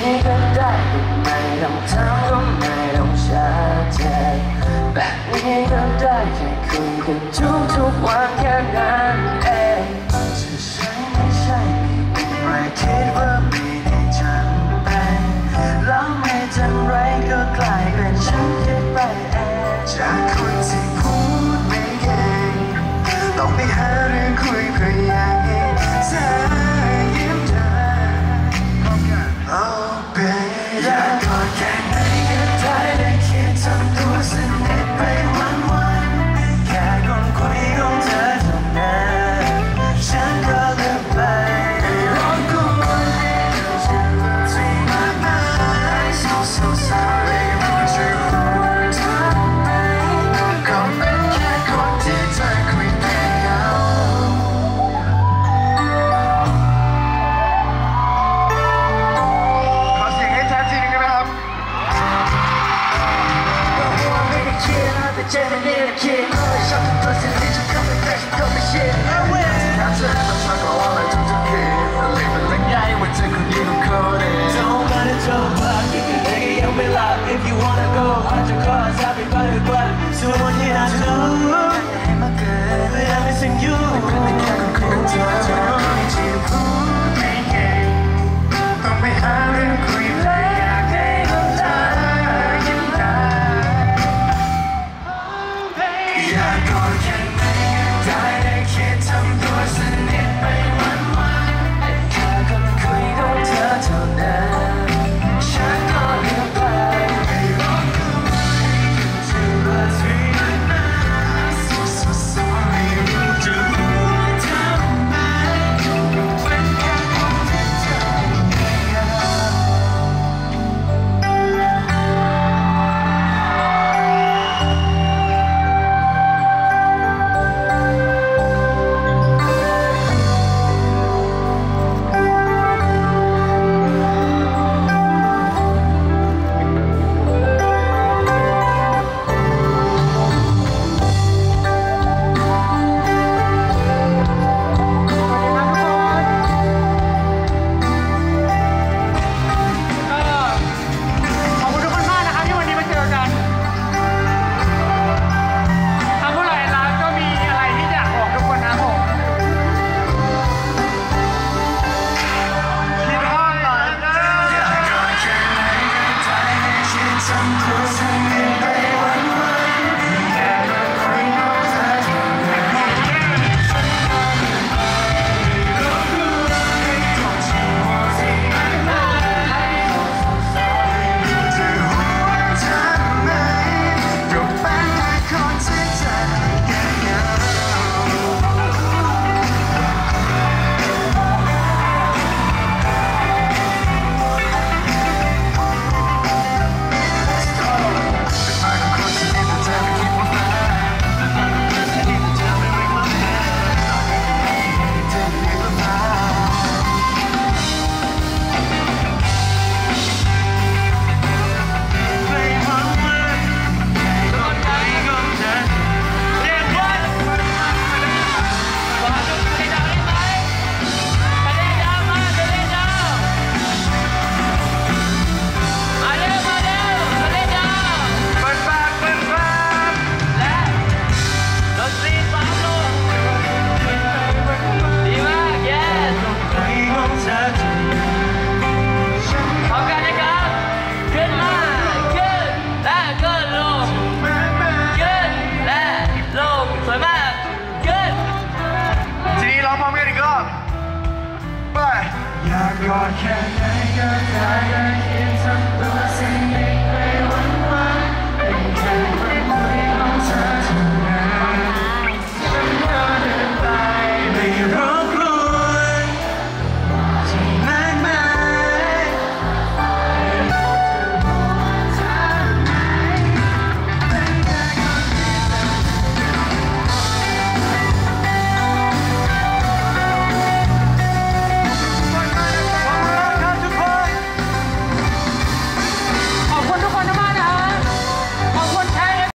นี้ก็ได้ไม่ต้องถามก็ไม่ต้องชาเจนแบบนี้ก็ได้แค่คุยกันทุกทุกวันแค่นั้นเองจะใช่ไม่ใช่ม่เป็รคิดว่าม่ได้จำเป็นแล้ไม่จำไรก็กลายเป็นฉันคิดไปเองจากคนที่พูดไม่เก่งต้องไปหาเรื่องคุยเพื่อ jamming in a kid. Push up the pussy, bitch, I'm coming back, dumb as shit. I will. Not to have a fuck God can anger, tiger, kids,